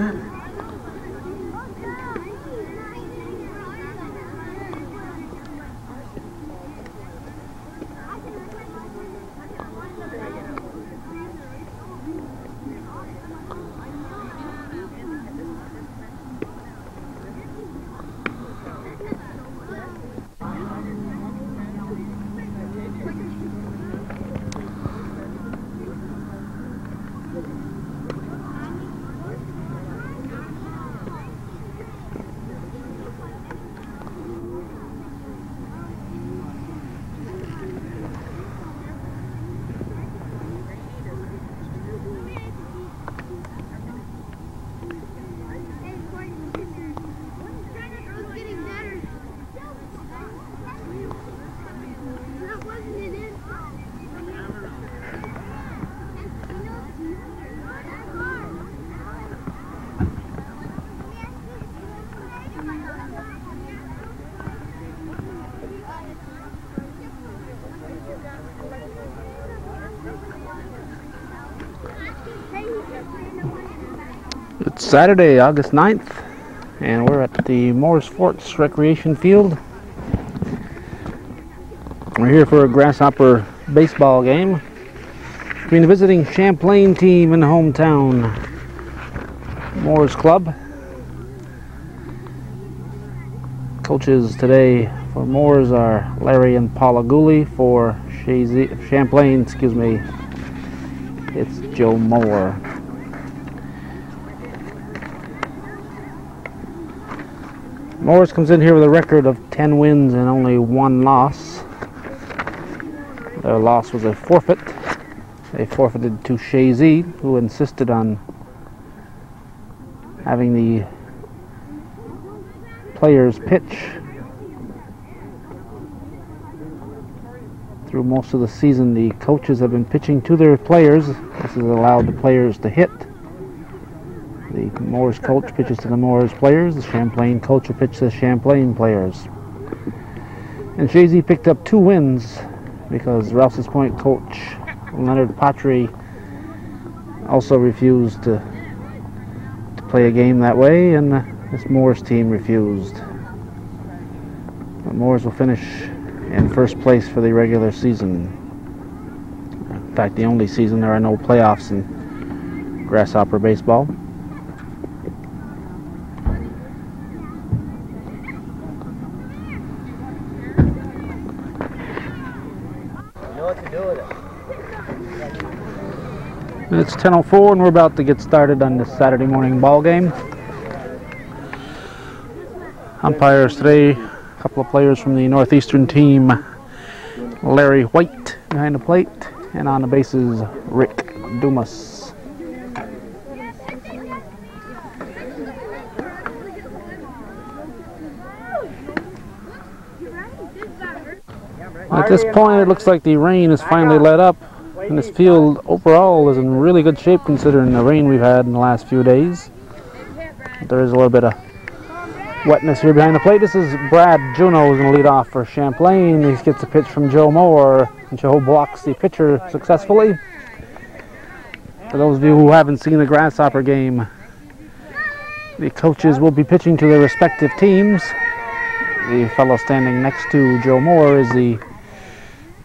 It's Saturday, August 9th, and we're at the Mooers Forks Recreation Field. We're here for a Grasshopper baseball game between the visiting Champlain team and hometown Mooers Club. Coaches today for Mooers are Larry and Paula Gooley. For Champlain, excuse me, it's Joe Moore. Mooers comes in here with a record of 10 wins and only one loss. Their loss was a forfeit. They forfeited to Chazy, who insisted on having the players pitch through most of the season. The coaches have been pitching to their players. This has allowed the players to hit. The Mooers coach pitches to the Mooers players. The Champlain coach will pitch to the Champlain players. And Chazy picked up two wins because Rouse's Point coach Leonard Patry also refused to, to play a game that way, and this Mooers team refused. But Mooers will finish in first place for the regular season. In fact, the only season there are no playoffs in grasshopper baseball. It's 10.04 and we're about to get started on this Saturday morning ball game. Umpires today, a couple of players from the Northeastern team. Larry White behind the plate and on the bases Rick Dumas. At this point it looks like the rain has finally let up and this field overall is in really good shape considering the rain we've had in the last few days. There is a little bit of wetness here behind the plate. This is Brad Juno who's going to lead off for Champlain. He gets a pitch from Joe Moore, and Joe blocks the pitcher successfully. For those of you who haven't seen the Grasshopper game, the coaches will be pitching to their respective teams. The fellow standing next to Joe Moore is the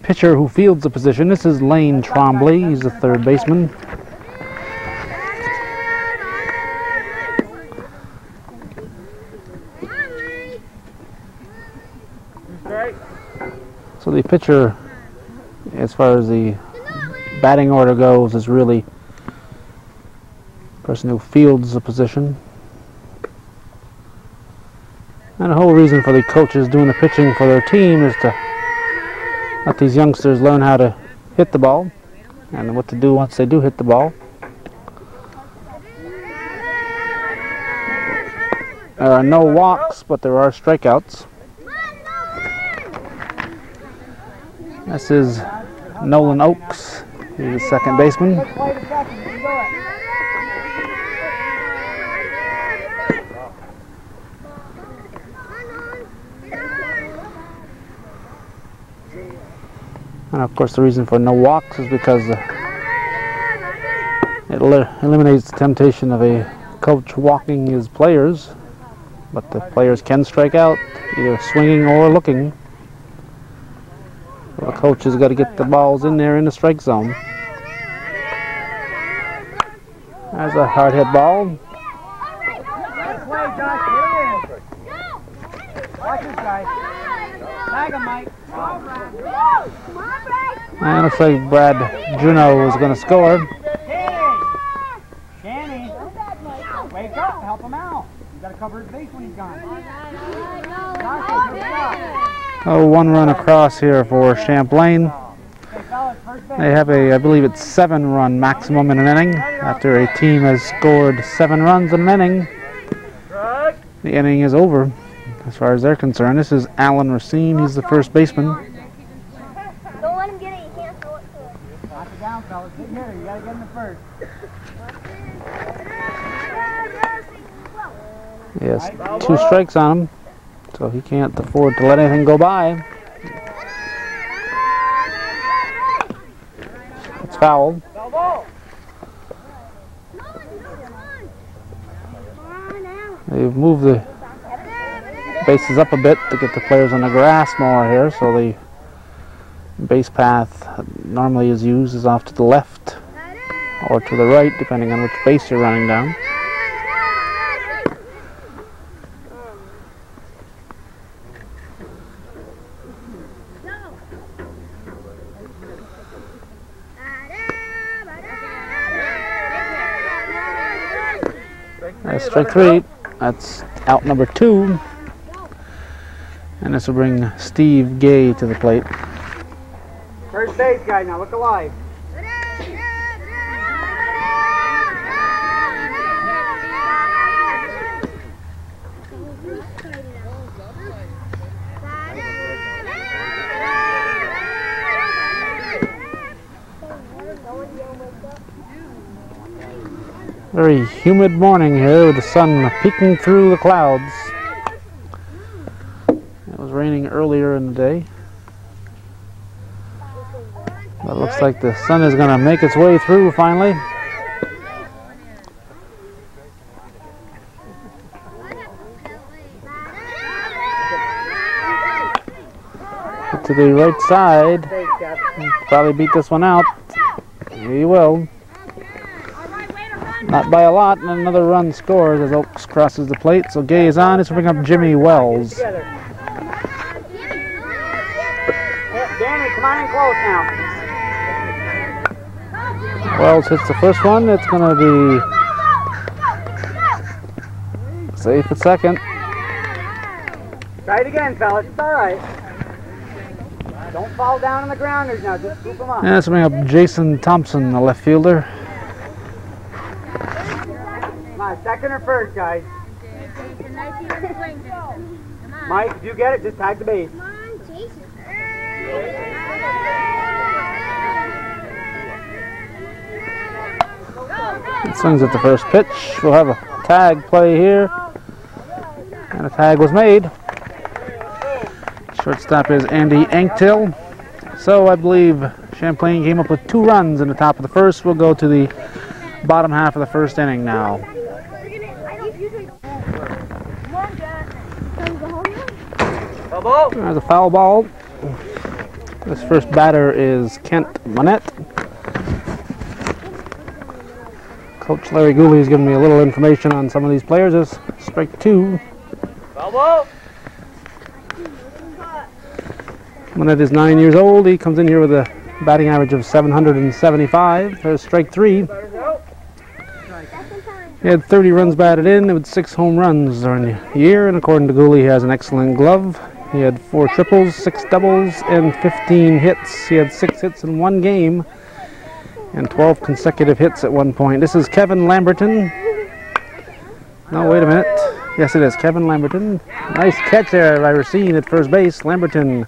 pitcher who fields the position. This is Lane Trombley. He's the third baseman. So the pitcher, as far as the batting order goes, is really the person who fields the position. And the whole reason for the coaches doing the pitching for their team is to let these youngsters learn how to hit the ball and what to do once they do hit the ball. There are no walks, but there are strikeouts. This is Nolan Oakes. He's the second baseman. And of course, the reason for no walks is because it eliminates the temptation of a coach walking his players, but the players can strike out, either swinging or looking. The coach has got to get the balls in there in the strike zone. That's a hard hit ball. And looks like Brad Juno is going to score. Danny, wake up, help him out. You gotta cover his base when he's gone. Joshua, good job. Oh, one run across here for Champlain. Okay, fellas, first base. They have a, I believe it's seven run maximum in an inning. After a team has scored seven runs in an inning, the inning is over as far as they're concerned. This is Alan Racine. He's the first baseman. Don't let him get it. You can't throw it to him. Knock it down, fellas. Get hitter. You gotta get in the first. He has two strikes on him, so he can't afford to let anything go by. It's fouled. Foul. They've moved the bases up a bit to get the players on the grass more here, so the base path normally is used is off to the left or to the right, depending on which base you're running down. That's strike three. That's out number two. And this will bring Steve Gay to the plate. First base guy now. Look alive. Very humid morning here with the sun peeking through the clouds. It was raining earlier in the day. But it looks like the sun is going to make its way through finally. To the right side. Probably beat this one out. He will. Not by a lot, and another run scores as Oaks crosses the plate. So Gay is on. It's bring up Jimmy Wells. Danny, come on in close now. Wells hits the first one. It's going to be safe at second. Try it again, fellas. It's all right. Don't fall down on the grounders now. Just scoop them up. And will bring up Jason Thompson, the left fielder. Come on, second or first, guys. Mike, if you get it, just tag the base. It swings at the first pitch. We'll have a tag play here. And a tag was made. Shortstop is Andy Anktill. So I believe Champlain came up with two runs in the top of the first. We'll go to the bottom half of the first inning now. There's a foul ball. This first batter is Kent Monette. Coach Larry Gooley has given me a little information on some of these players. This strike two. Elbow. Monette is nine years old. He comes in here with a batting average of 775. There's strike three. He had 30 runs batted in with six home runs during the year, and according to Gooley, he has an excellent glove. He had four triples, six doubles, and 15 hits. He had six hits in one game and 12 consecutive hits at one point. This is Kevin Lamberton. No, wait a minute. Yes, it is Kevin Lamberton. Nice catch there by Racine at first base. Lamberton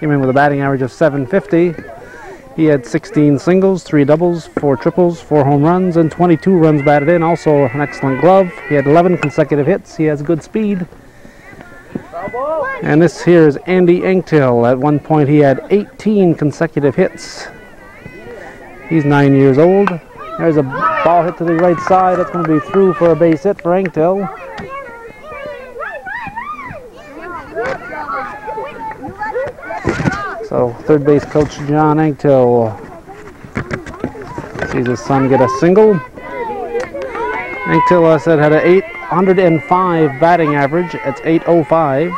came in with a batting average of 750. He had 16 singles, 3 doubles, 4 triples, 4 home runs, and 22 runs batted in. Also an excellent glove. He had 11 consecutive hits. He has good speed. And this here is Andy Anktill. At one point, he had 18 consecutive hits. He's nine years old. There's a ball hit to the right side. That's going to be through for a base hit for Anktil. So third base coach John Anktil sees his son get a single. Anktil, I said, had an 805 batting average. It's 805.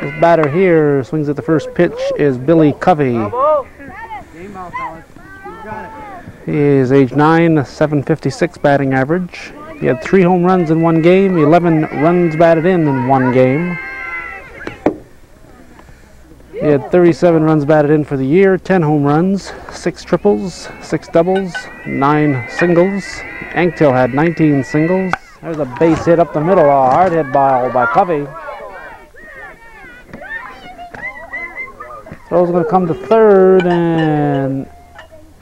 This batter here swings at the first pitch is Billy Covey. He is age 9, 756 batting average. He had three home runs in one game, 11 runs batted in in one game. He had 37 runs batted in for the year, 10 home runs, 6 triples, 6 doubles, 9 singles. Anktil had 19 singles. There's a base hit up the middle, a hard hit ball by Covey. Throw's going to come to third, and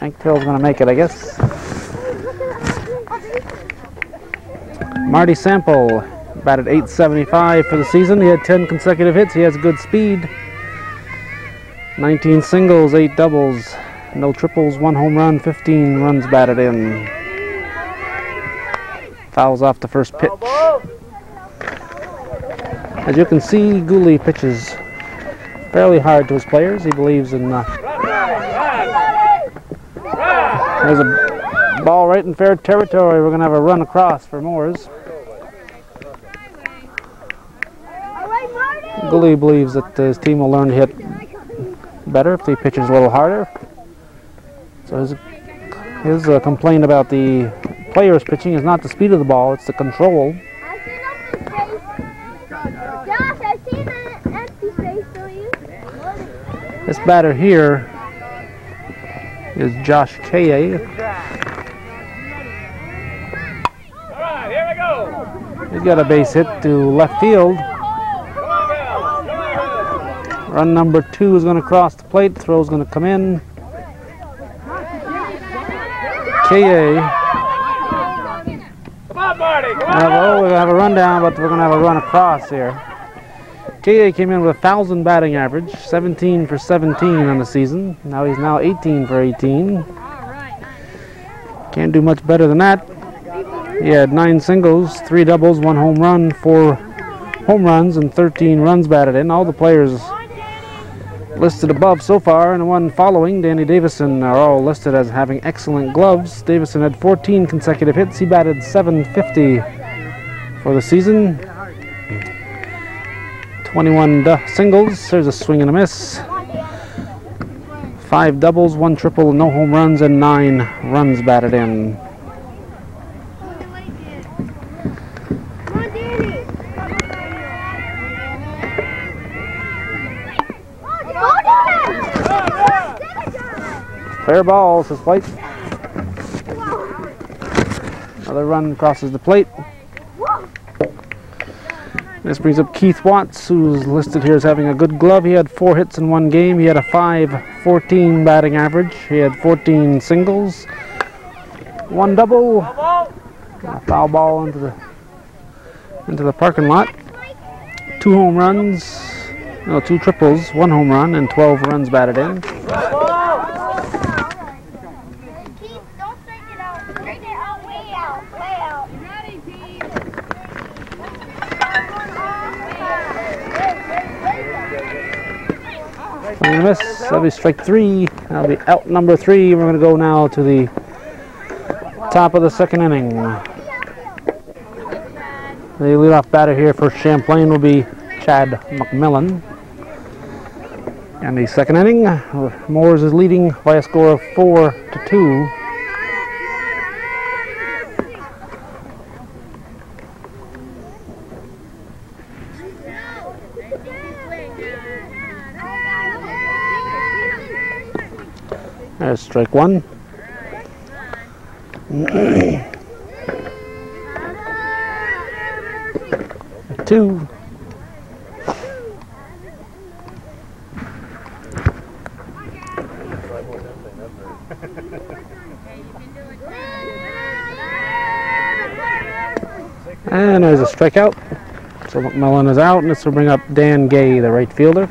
Anktil's going to make it, I guess. Marty Sample batted 875 for the season. He had 10 consecutive hits. He has good speed. 19 singles, 8 doubles, no triples, 1 home run, 15 runs batted in. Fouls off the first pitch. As you can see, Gooley pitches fairly hard to his players. He believes in. Uh, there's a ball right in fair territory. We're going to have a run across for Mooers. Gooley believes that his team will learn to hit better if he pitches a little harder. So his, his uh, complaint about the players pitching is not the speed of the ball, it's the control. This batter here is Josh Kaye. He's got a base hit to left field. Run number two is going to cross the plate. Throw is going to come in. Kaye. Come on, Marty. Come on. Oh, we're going to have a rundown, but we're going to have a run across here. Kaye came in with a thousand batting average, 17 for 17 on the season. Now he's now 18 for 18. Can't do much better than that. He had nine singles, three doubles, one home run, four home runs, and 13 runs batted in. All the players listed above so far and the one following, Danny Davison, are all listed as having excellent gloves. Davison had 14 consecutive hits. He batted 750 for the season. 21 singles. There's a swing and a miss. Five doubles, one triple, no home runs, and nine runs batted in. Fair ball, says plate. Another run crosses the plate. This brings up Keith Watts, who's listed here as having a good glove. He had four hits in one game. He had a 5-14 batting average. He had 14 singles, one double, a foul ball into the into the parking lot. Two home runs, no, two triples, one home run, and 12 runs batted in. And a miss. That'll be strike three. That'll be out number three. We're going to go now to the top of the second inning. The leadoff batter here for Champlain will be Chad McMillan. And the second inning, Mooers is leading by a score of four to two. There's strike one. Two. And there's a strikeout. So McMillan is out, and this will bring up Dan Gay, the right fielder.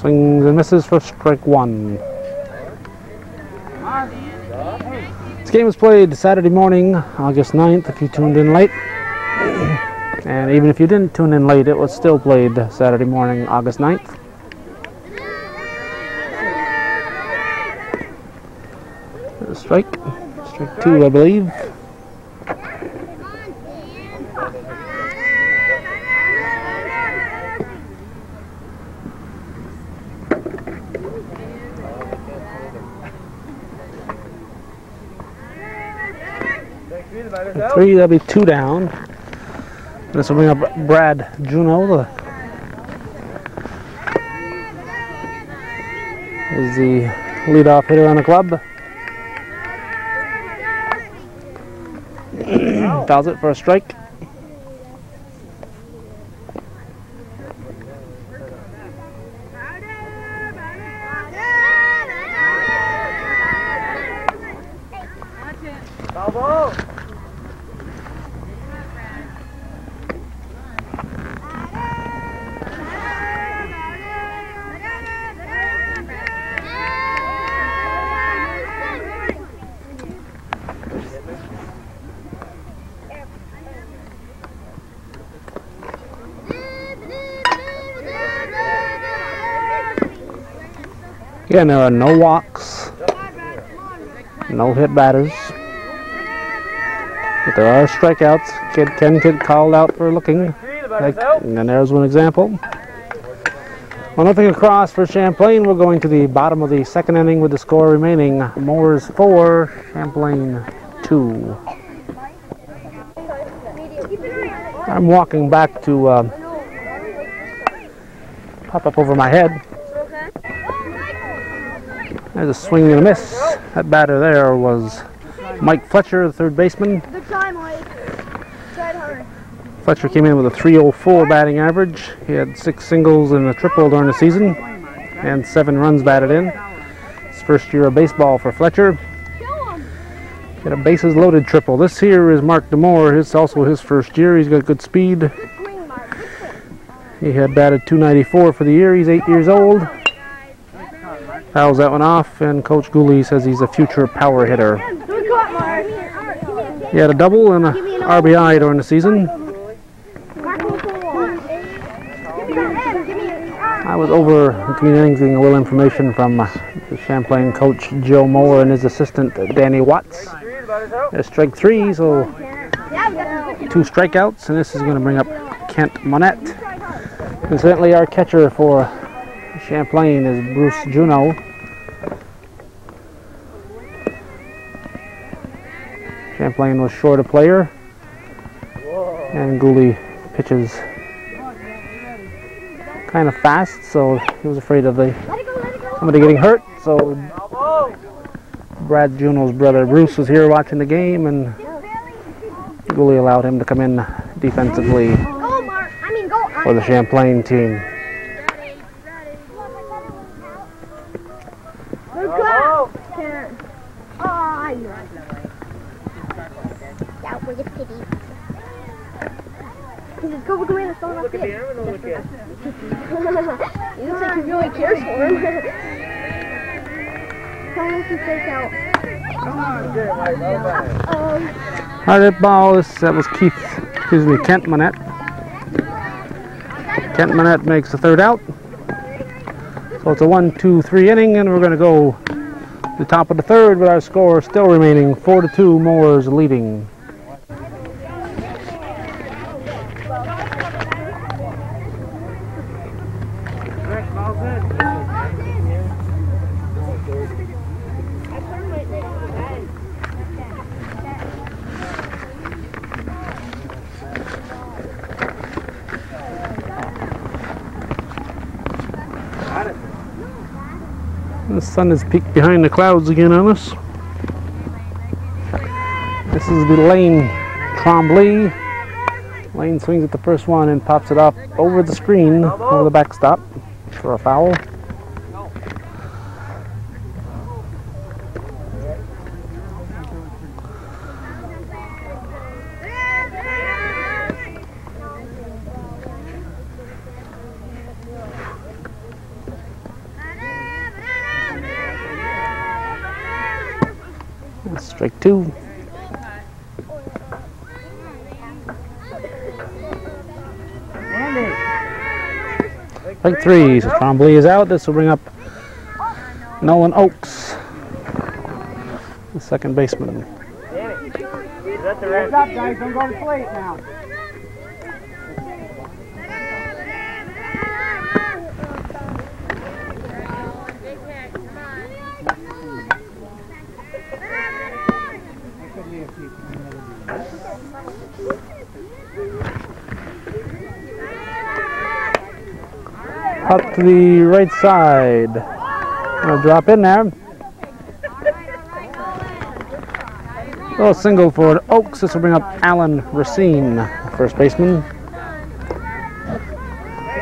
Swings and misses for strike one. This game was played Saturday morning, August 9th, if you tuned in late. And even if you didn't tune in late, it was still played Saturday morning, August 9th. Strike. Strike two, I believe. Three, that'll be two down. This will bring up Brad Juno, is the leadoff hitter on the club. Fouls it for a strike. Again, there are no walks, no hit batters. But there are strikeouts. Kid get called out for looking. Like, and there's one example. Well, nothing across for Champlain. We're going to the bottom of the second inning with the score remaining. Mooers 4, Champlain 2. I'm walking back to uh, pop up over my head. There's a swing and a miss. That batter there was Mike Fletcher, the third baseman. Good time, Mike. Tried hard. Fletcher came in with a 304 batting average. He had six singles and a triple during the season and seven runs batted in. His first year of baseball for Fletcher. Show him. He had a bases loaded triple. This here is Mark Demore. It's also his first year. He's got good speed. Good swing, Mark. He had batted 294 for the year. He's eight years old. Fouls that one off, and Coach Gooley says he's a future power hitter. He had a double and a RBI during the season. I was over getting a little information from the Champlain coach Joe Moore and his assistant Danny Watts. There's strike three, so two strikeouts, and this is going to bring up Kent Monette. Incidentally, our catcher for Champlain is Bruce Juno. Champlain was short a player, and Gooley pitches kind of fast, so he was afraid of the Let it go, let it go. somebody getting hurt. So Brad Juno's brother Bruce was here watching the game, and Gooley allowed him to come in defensively Go, Mark. I mean, go. for the Champlain team. Hit ball. That was Keith, excuse me, Kent Monette. Kent Monette makes the third out. So it's a one, two, three inning, and we're going to go the top of the third with our score still remaining four to two. Mooers leading. Has peeked behind the clouds again on us. This is the Lane Trombley. Lane swings at the first one and pops it up over the screen, over the backstop for a foul. Strike two. Andy. Strike three. So Trombley is out. This will bring up Nolan Oakes, the second baseman. Is that the Hands up, guys. Don't go to sleep now. Up to the right side. Gonna drop in there. Little single for Oaks. This will bring up Alan Racine, first baseman. Big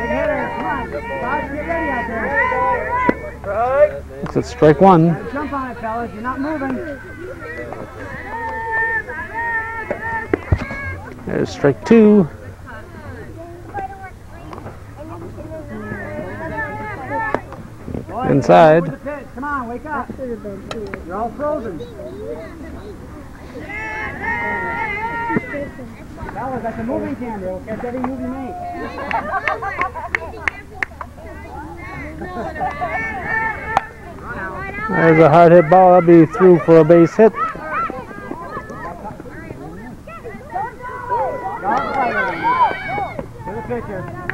hitter. Come on. Guys, get ready out there. Looks at strike one. Jump on it, fellas. You're not moving. There's strike two. Inside. with the pitch. Come on, wake up. You're all frozen. Fellas, that's a moving camera. We'll catch every move you make. There's a hard hit ball. That'll be through for a base hit. Dog fighter. To the pitcher.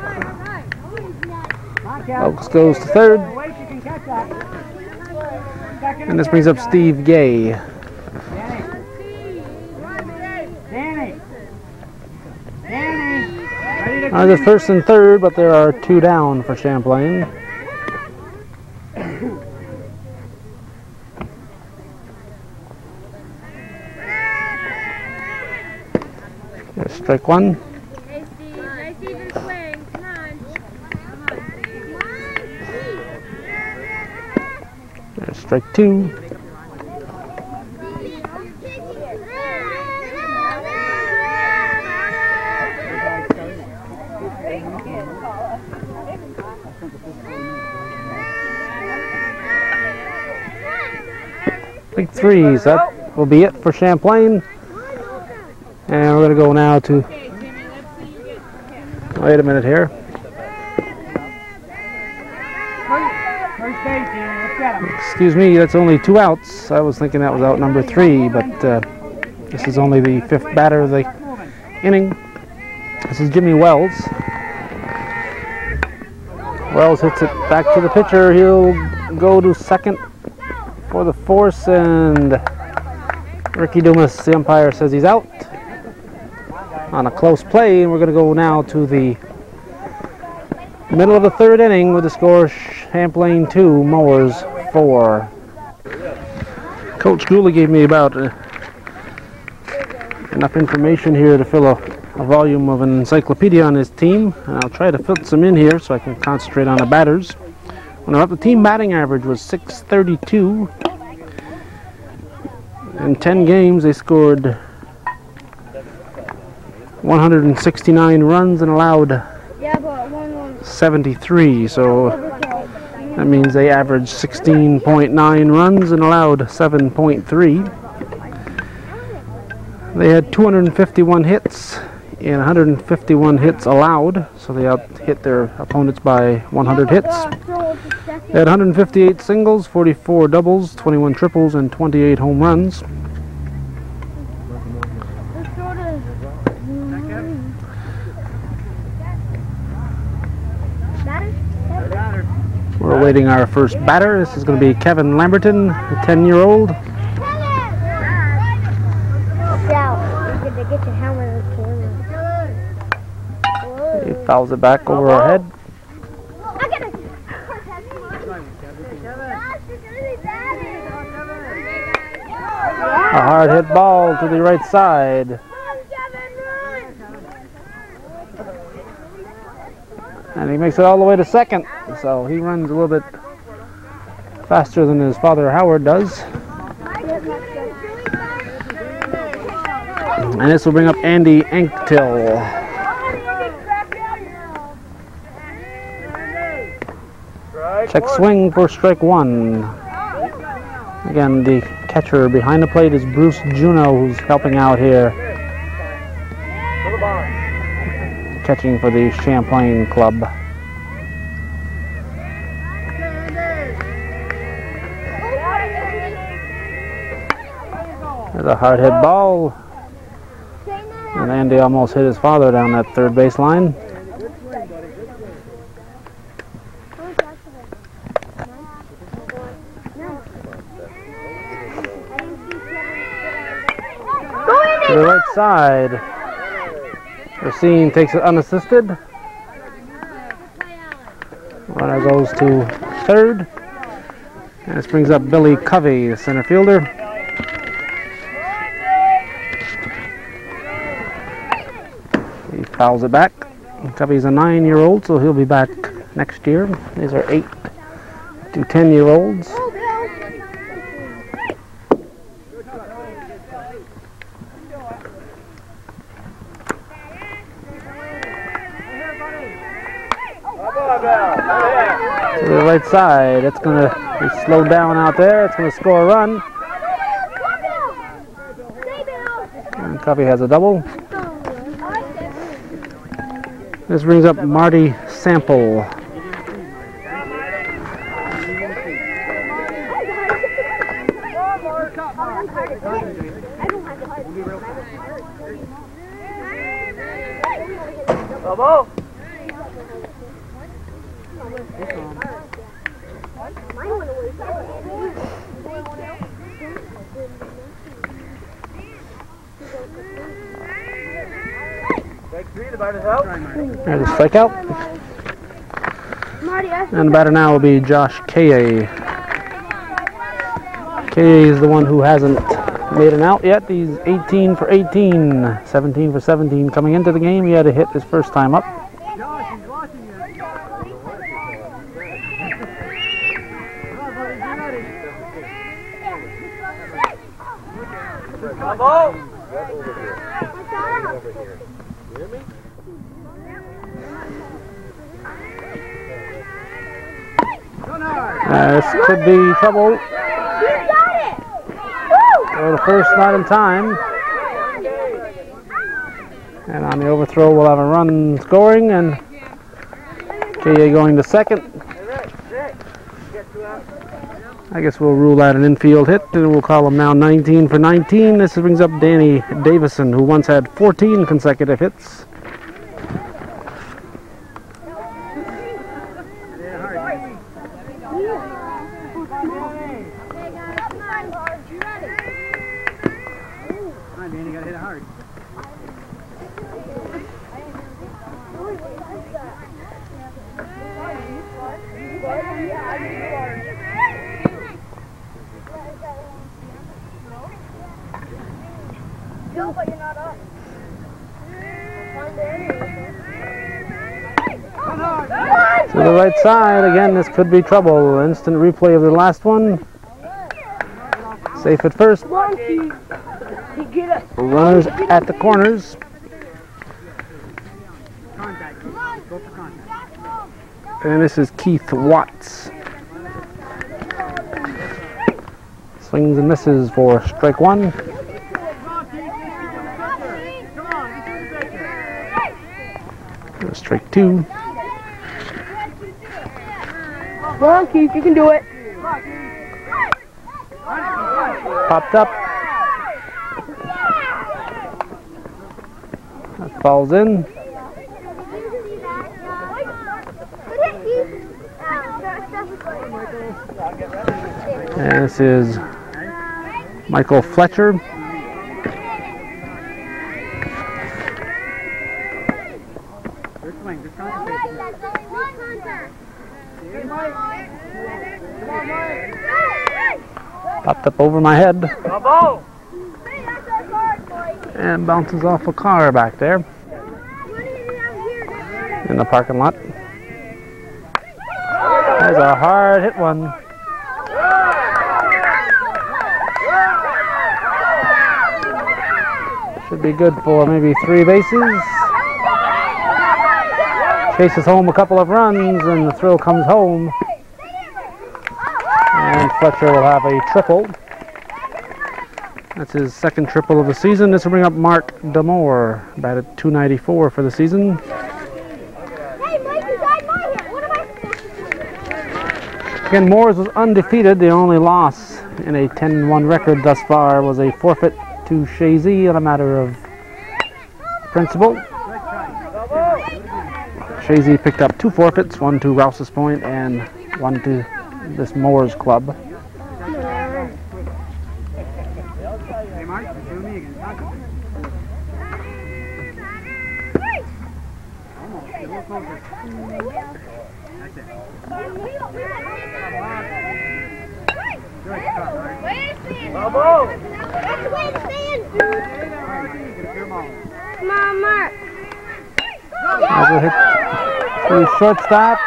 Oaks goes to third. And this brings up Steve Gay. Danny. Danny. Uh, the first and third, but there are two down for Champlain. Strike one. Hey Steve, nice even swing. Come on. There's strike two. Big threes. That will be it for Champlain. And we're going to go now to. Wait a minute here. First Danny. Excuse me, that's only two outs. I was thinking that was out number three, but uh, this is only the fifth batter of the inning. This is Jimmy Wells. Wells hits it back to the pitcher. He'll go to second for the force, and Ricky Dumas, the umpire, says he's out on a close play. And we're going to go now to the middle of the third inning with the score Champlain 2, Mooers 4. Coach Gooley gave me about uh, enough information here to fill a, a volume of an encyclopedia on his team. And I'll try to fit some in here so I can concentrate on the batters. When up, the team batting average was 632. In 10 games, they scored 169 runs and allowed Yeah, but one one 73. So. That means they averaged 16.9 runs and allowed 7.3. They had 251 hits and 151 hits allowed, so they hit their opponents by 100 hits. They had 158 singles, 44 doubles, 21 triples, and 28 home runs. Let's throw to batter. Awaiting our first batter. This is going to be Kevin Lamberton, a 10 year old. Watch out. You're gonna get your helmet on camera. He fouls it back over our head. A hard hit ball to the right side. And he makes it all the way to second. So he runs a little bit faster than his father Howard does. And this will bring up Andy Anktill. Check swing for strike one. Again, the catcher behind the plate is Bruce Juno, who's helping out here, catching for the Champlain Club. There's a hard hit ball, and Andy almost hit his father down that third baseline. to the right side. Racine takes it unassisted. Runner goes to third. And this brings up Billy Covey, the center fielder. He fouls it back. Covey's a nine-year-old, so he'll be back next year. These are eight to ten-year-olds. Right side. It's going to slow down out there. It's going to score a run. And Covey has a double. This brings up Marty Sample. Bravo! There's a strikeout. And the batter now will be Josh Kaye. Kaye is the one who hasn't made an out yet. He's 18 for 18, 17 for 17 coming into the game. He had a hit his first time up. Uh, this could be trouble. For the first, not in time. And on the overthrow, we'll have a run scoring, and Kaye going to second. I guess we'll rule out an infield hit, and we'll call him now 19 for 19. This brings up Danny Davison, who once had 14 consecutive hits. To the right side, again, this could be trouble. Instant replay of the last one. Safe at first. Runners at the corners. And this is Keith Watts. Swings and misses for strike one. Strike two. Come on, Keith, you can do it. Popped up. That falls in. And this is Michael Fletcher. Good swing, just concentrate. Popped up over my head and bounces off a car back there in the parking lot. There's a hard hit one. Should be good for maybe three bases. Chases home a couple of runs and the thrill comes home. And Fletcher will have a triple. That's his second triple of the season. This will bring up Mark Damore, batted 294 for the season. Hey, Mike, inside my hit. What am I? Again, Mooers was undefeated. The only loss in a 10-1 record thus far was a forfeit to Chazy on a matter of principle. Chazy picked up two forfeits, one to Rouses Point and one to this Mooers club. Hey, Mike, you do me again. Almost. Get a little closer. That's it. Good cut, Mike. Bravo! That's the way to stand, dude. Get a clear ball. Come on, Mark. As it hit to shortstop,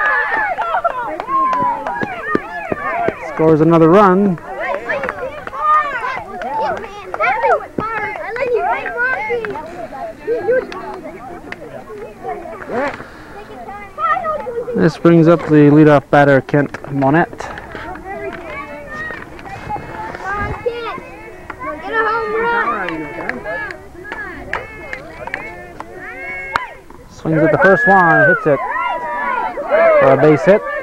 scores another run. This brings up the leadoff batter, Kent Monette. Swings at the first one, hits it for a base hit.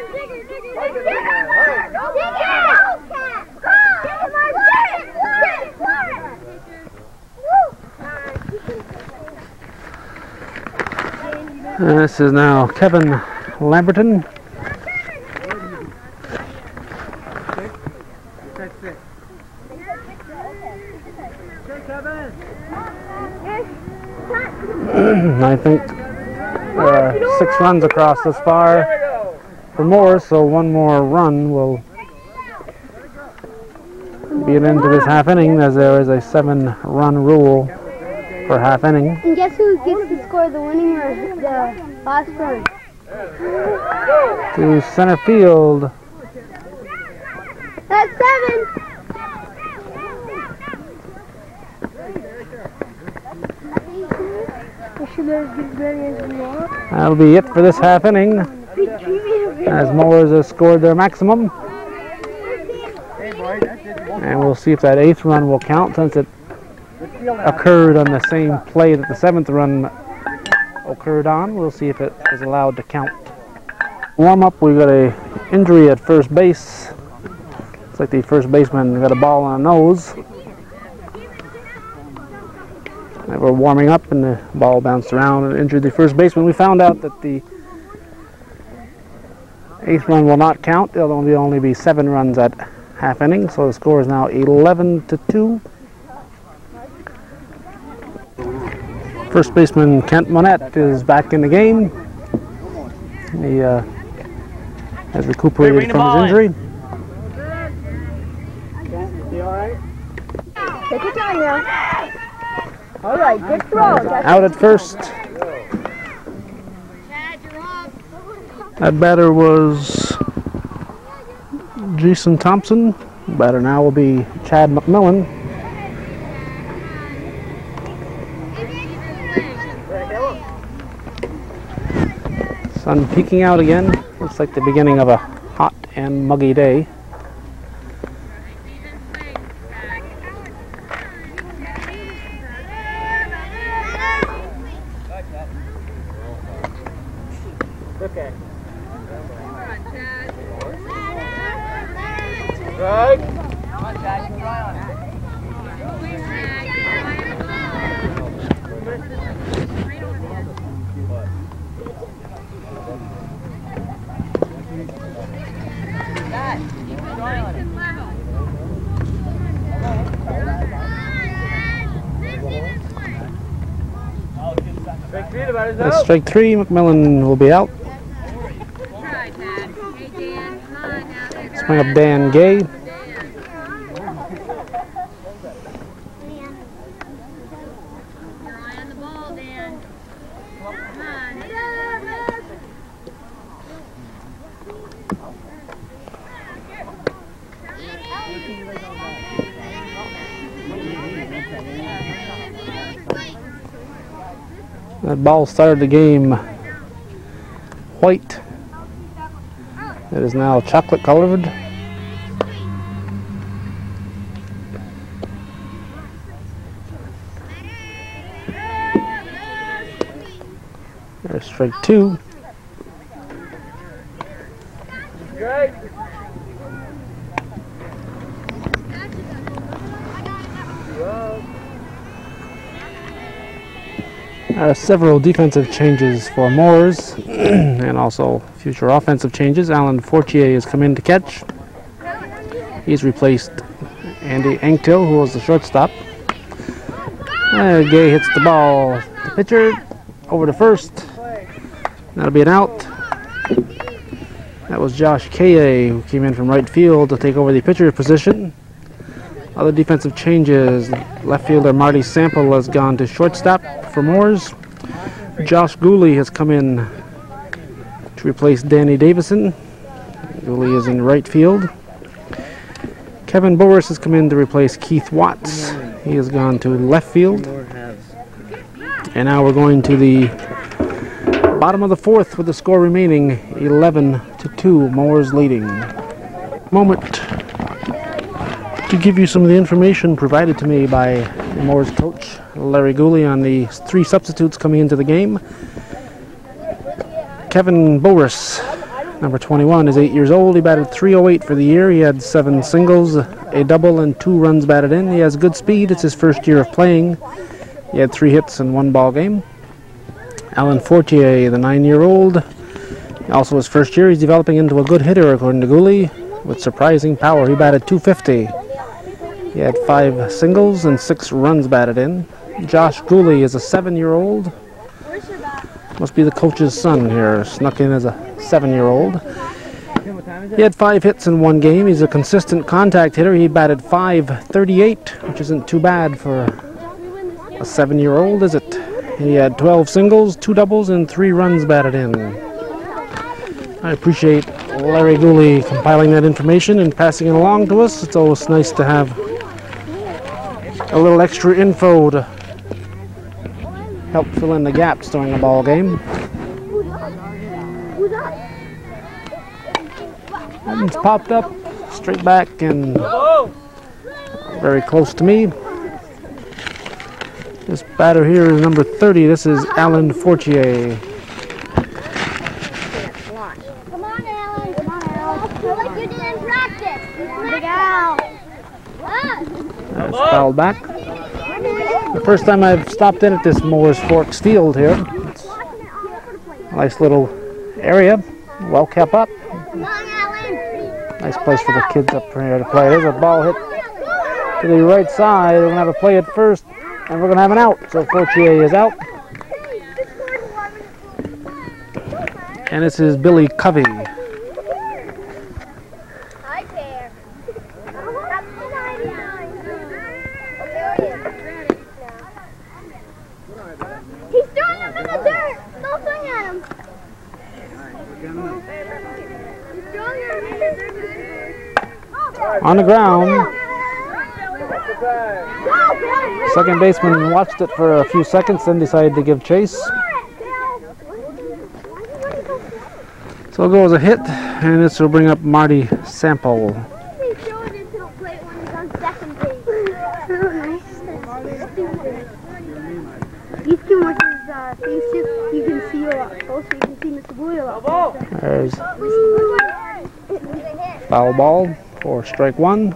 And this is now Kevin Lamberton. I think uh, six runs across this far for Mooers, so one more run will be an end to this half inning as there is a seven run rule for half inning. And guess who gets to score the winning run, the last run? To center field, That's seven. Should have as many as we want. that'll be it for this half inning as Mooers has scored their maximum. Hey, boy, that's it. Won't And we'll see if that eighth run will count since it Good field out. Occurred on the same play that the seventh run occurred on. We'll see if it is allowed to count. Warm up, we've got a injury at first base. It's like the first baseman got a ball on the nose. They were warming up and the ball bounced around and injured the first baseman. We found out that the eighth run will not count. There'll only only be seven runs at half inning, so the score is now 11 to 2. First baseman Kent Monette is back in the game. He uh, has recuperated from his injury. You all right? Take your time now. All right, good throw. Out at first. That batter was Jason Thompson. Batter now will be Chad McMillan. Sun peeking out again. Looks like the beginning of a hot and muggy day. Okay. That's strike three. McMillan will be out. Try, Dad. Hey, Dan, come on now. There, Let's bring up Dan Gay. That ball started the game white. It is now chocolate colored. There's strike two. Several defensive changes for Mooers and also future offensive changes. Alan Fortier has come in to catch. He's replaced Andy Anktil, who was the shortstop. Uh, Gay hits the ball. The pitcher over to first. That'll be an out. That was Josh Kaye, who came in from right field to take over the pitcher position. Other defensive changes. Left fielder Marty Sample has gone to shortstop for Mooers. Josh Gooley has come in to replace Danny Davison. Gooley is in right field. Kevin Boris has come in to replace Keith Watts. He has gone to left field. And now we're going to the bottom of the fourth with the score remaining 11 to 2. Mooers leading. Moment to give you some of the information provided to me by Mooers coach, Larry Gooley, on the three substitutes coming into the game. Kevin Boris, number 21, is eight years old. He batted 308 for the year. He had seven singles, a double, and two runs batted in. He has good speed. It's his first year of playing. He had three hits in one ball game. Alan Fortier, the nine-year-old, also his first year. He's developing into a good hitter, according to Gooley, with surprising power. He batted 250. He had five singles and six runs batted in. Josh Gooley is a seven-year-old. Must be the coach's son here, snuck in as a seven-year-old. He had five hits in one game. He's a consistent contact hitter. He batted 538, which isn't too bad for a seven-year-old, is it? He had 12 singles, two doubles, and three runs batted in. I appreciate Larry Gooley compiling that information and passing it along to us. It's always nice to have a little extra info to help fill in the gaps during a ball game. It's popped up straight back and very close to me. This batter here is number 30. This is Alan Fortier. Come on, Alan. Come on, Alan. I feel like you did in practice. Big Al. That's fouled back. The first time I've stopped in at this Mooers Fork field here. Nice little area, well kept up. Nice place for the kids up here to play. There's a ball hit to the right side. We're going to have a play at first, and we're going to have an out. So Fortier is out. And this is Billy Covey. Hi there. He's throwing him in the dirt. Don't swing at him. He's throwing him in the dirt. On the ground. Second baseman watched it for a few seconds, then decided to give chase. So it'll go as a hit, and this will bring up Marty Sample. It. You can see a lot closer. You can see Mr. A lot. There's foul ball for strike one.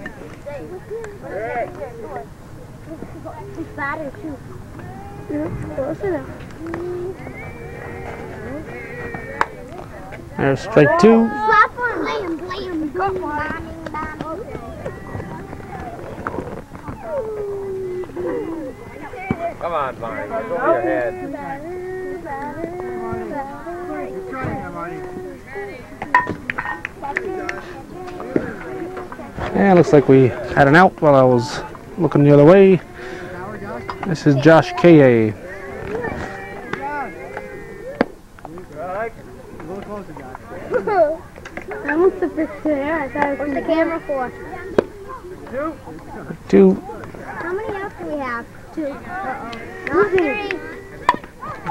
There's strike two. Come on. Go over your head. And looks like we had an out while I was looking the other way. This is Josh Kaye I almost took this there. I thought it was the camera for. Two How many outs do we have? Two. Uh-oh. Not three.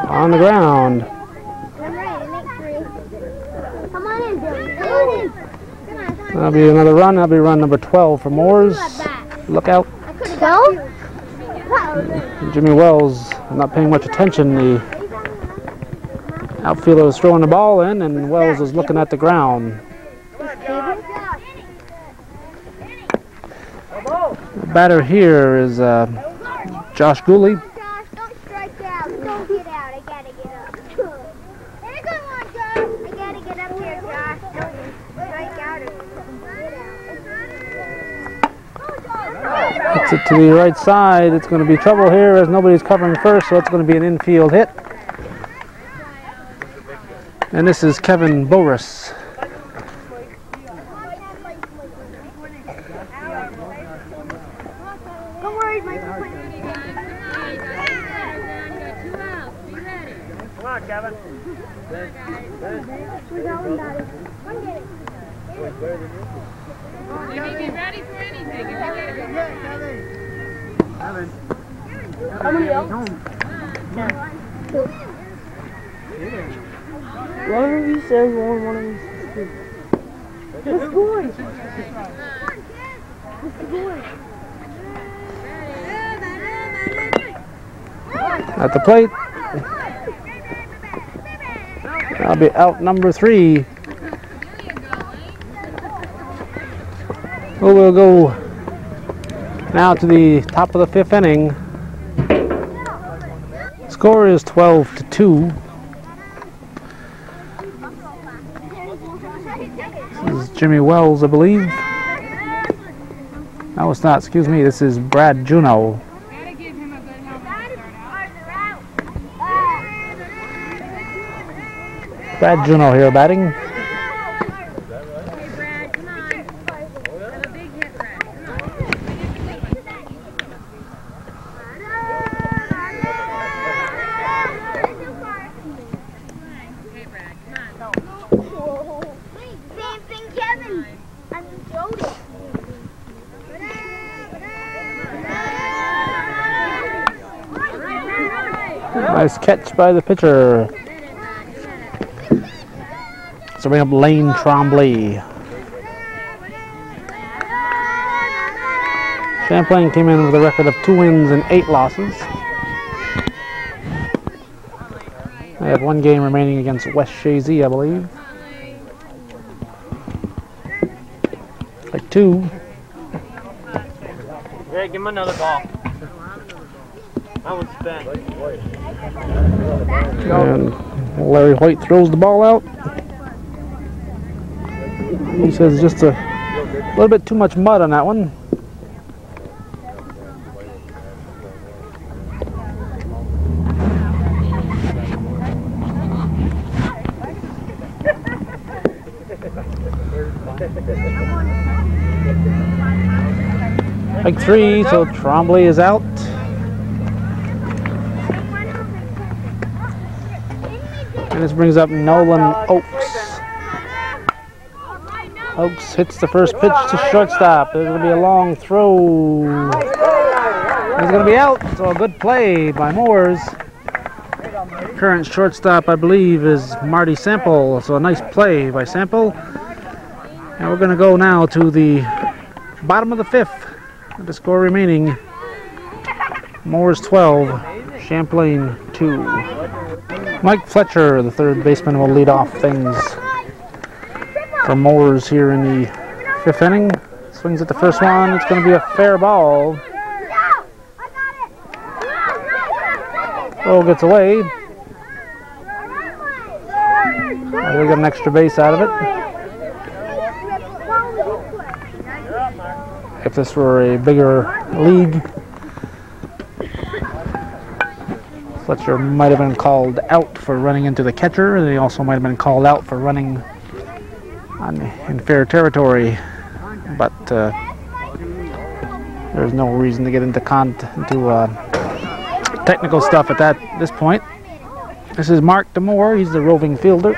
on the ground. Make three. Come on in, Billy. Come on in. Come on. Come on. That'll be another run. That'll be run number 12 for Mooers. Look out. I could have go. Jimmy Wells not paying much attention. The Outfielder is throwing the ball in, and Wells is looking at the ground. The batter here is uh, Josh Gooley. Josh, don't strike out. Don't get out. I gotta get up. Hey, good one, Josh. I gotta get up here, Josh. Don't strike out or It to the right side. It's going to be trouble here as nobody's covering first, so it's going to be an infield hit. And this is Kevin Boris. Don't worry, Mike. Come on, you guys. Come on, you got two batters in. You got two outs. Be ready. Come on, Kevin. You may be ready for anything. If you get One of you says one, one of you says two. Let's go. At the plate, that'll be out number three. Well, we'll go now to the top of the fifth inning. Score is 12 to 2. This is Jimmy Wells, I believe. No, it's not. Excuse me. This is Brad Juno. Gotta give him a good helmet to start out. Brad Juno here batting. Okay, Brad, come on. Have a big hit, Brad. Come on. Okay, Brad, come on. Same thing, Kevin. I'm Jody. Nice catch by the pitcher. So we have Lane Trombley. Champlain came in with a record of two wins and eight losses. They have one game remaining against West Chazy, I believe. Like two. Hey, give him another ball. That one's spent. And Larry White throws the ball out. He says just a little bit too much mud on that one. Like three, so Trombley is out. And this brings up Nolan Oaks. Oaks hits the first pitch to shortstop. There's going to be a long throw. He's going to be out, so a good play by Mooers. Current shortstop, I believe, is Marty Sample. So a nice play by Sample. And we're going to go now to the bottom of the fifth. The score remaining Mooers 12, Champlain 2. Mike Fletcher, the third baseman, will lead off things for Mooers here in the fifth inning. Swings at the first one. It's going to be a fair ball. Throw gets away. They get an extra base out of it. If this were a bigger league, Fletcher might have been called out for running into the catcher. They also might have been called out for running on, in fair territory. But uh, there's no reason to get into con into uh, technical stuff at that this point. This is Mark Demore. He's the roving fielder.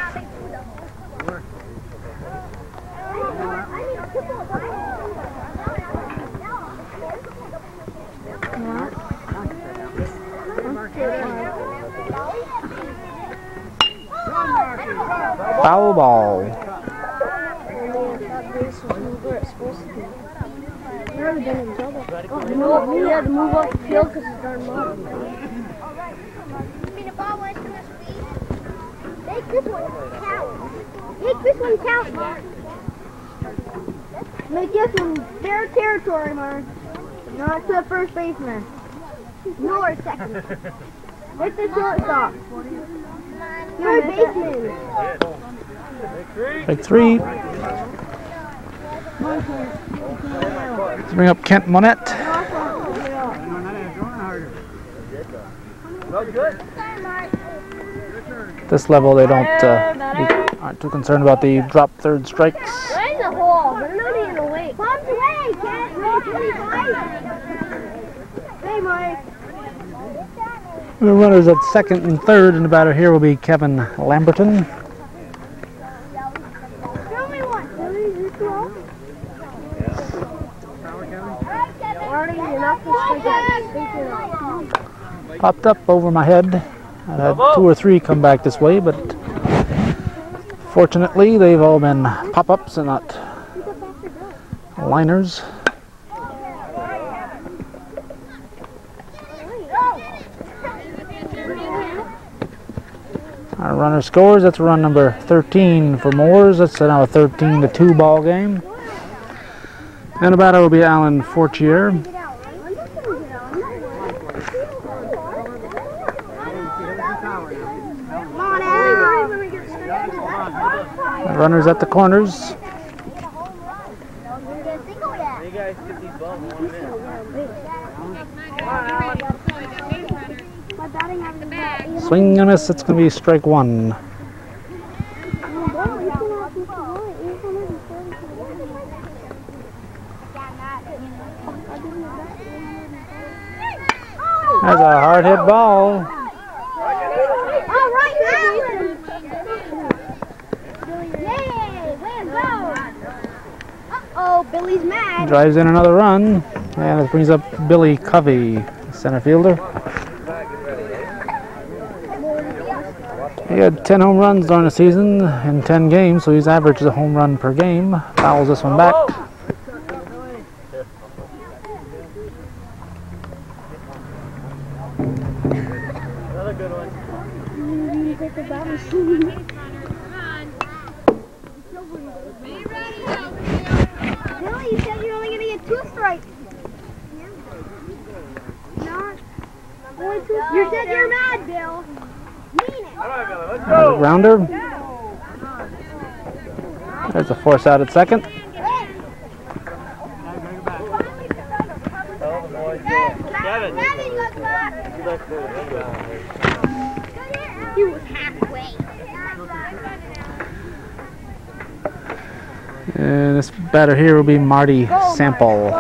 Foul ball. Oh, we had to move off the field because it's darn mud. You mean the ball went to the speed? Make this one count. Make this one count, Mark. Make this one their territory, Mark. Not to the first baseman. Nor second. Make the shortstop. Third baseman. Strike three. Let's bring up Kent Monette. This level, they don't uh, aren't too concerned about the drop third strikes. In the hole, but not in the way. Bomb's away, Kent. Roll 25. Hey, Mike. The runners at second and third, and the batter here will be Kevin Lamberton. Show me one. Billy, you throw. Marty, you're not supposed to take it. Popped up over my head. I had two or three come back this way, but fortunately, they've all been pop-ups and not liners. Our runner scores. That's run number 13 for Mooers. That's now a 13 to 2 ball game. And the batter will be Alan Fortier. Come on out. The runners at the corners. You guys get these balls in one minute. My batting average is about 800. Swing and miss. It's going to be strike one. That's a hard hit ball. All right, Alan. Yay, way to go. Uh-oh, Billy's mad. Drives in another run. And it brings up Billy Covey, center fielder. He had 10 home runs during the season in 10 games, so he's averaged a home run per game. Fouls this one back. Another good one. Billy, you said you're only going to get two strikes. Not. You said you're mad, Bill. Mean it. All right, Billy, let's There's a go. grounder. There's a force out at second. Tell the boys. Kevin. Kevin, look back. You look good. He was halfway. And this batter here will be Marty Sample.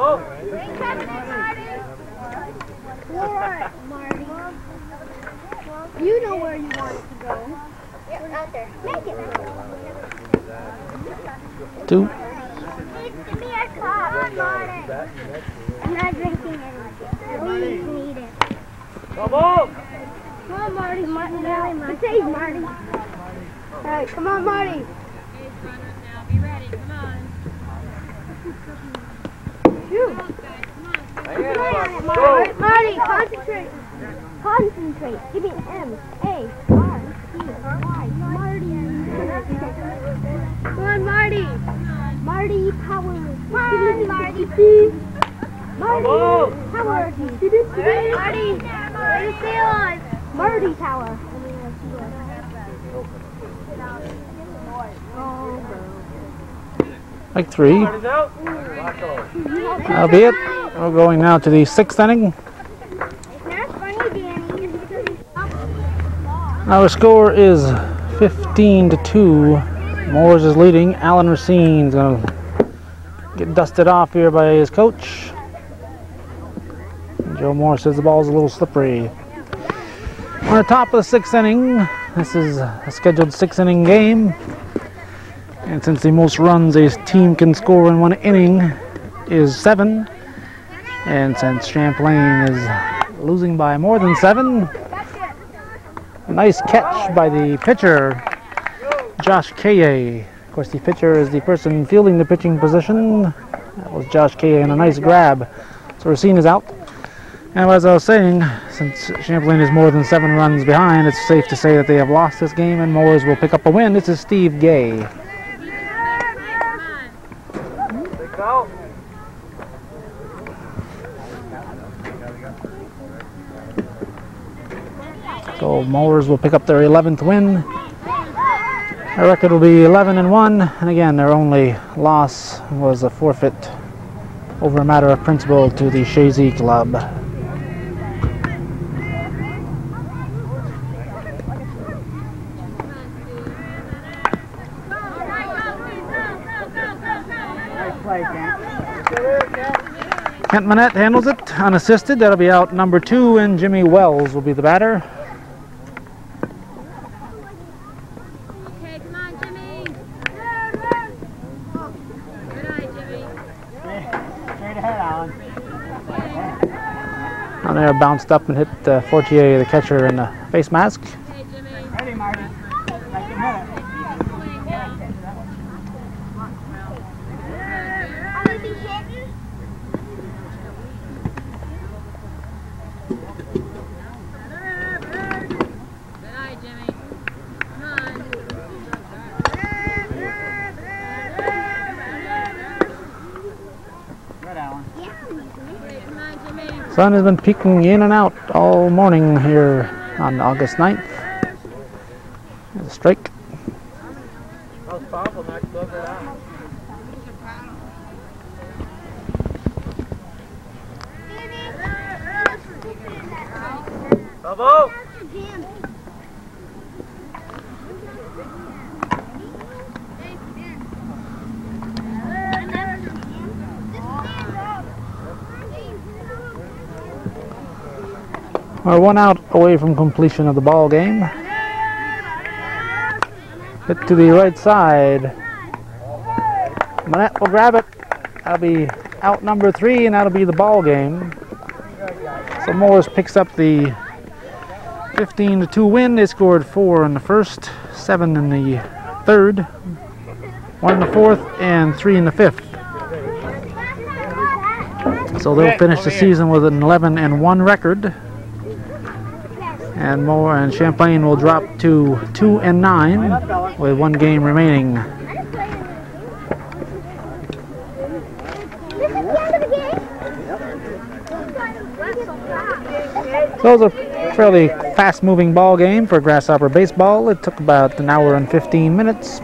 Bravo. What, Marty? You know where you want it to go. Yep, out there. Make it. Two. I'm not drinking it. Please need it. Bravo. Come on, Marty. Marty, Marty, Marty. Save Marty. All right, come on, Marty. Come on. Marty. Marty, concentrate. Concentrate. Give me M. A. R. C. Y. Marty. Come on, Marty. Marty Power. Come on, Marty. Marty Bravo. Power. Marty. Way to stay on. Marty Power. Like three. Marty's out. Rocco. That'll be it. We're going now to the sixth inning. That's funny, Danny. Our score is 15 to 2. Mooers is leading. Alan Racine's going to get dusted off here by his coach. Joe Moore says the ball's a little slippery. On the top of the sixth inning. This is a scheduled six inning game. And since the most runs a team can score in one inning is seven, and since Champlain is losing by more than seven, nice catch by the pitcher, Josh Kaye. Of course, the pitcher is the person fielding the pitching position. That was Josh Kaye, and a nice grab. So Racine is out. And as I was saying, since Champlain is more than seven runs behind, it's safe to say that they have lost this game and Mooers will pick up a win. This is Steve Gay. So Mooers will pick up their 11th win. Their record will be 11 and 1, and again, their only loss was a forfeit over a matter of principle to the Chazy Club. Kent Monette handles it unassisted. That'll be out number two, and Jimmy Wells will be the batter. Okay, come on, Jimmy. Good eye, Jimmy. Straight ahead, Alan. And there bounced up and hit uh, Fortier, the catcher, in the face mask. Okay, Jimmy. Ready, Marty. I can hit it. Swing, yeah. I'm gonna be hitting. Good eye, Jimmy. Come on. Good, Alan. Okay, come on, Jimmy. Sun has been peeking in and out all morning here on August 9th. There's a strike. Bravo! We're one out away from completion of the ball game. Hit to the right side. Monette will grab it. That'll be out number three, and that'll be the ball game. So Mooers picks up the 15 to 2 win. They scored four in the first, seven in the third, one in the fourth, and three in the fifth. So they'll finish the season with an 11 and 1 record. And Mooers and Champlain will drop to 2 and 9 with one game remaining. So it was a fairly fast moving ball game for Grasshopper Baseball. It took about an hour and 15 minutes.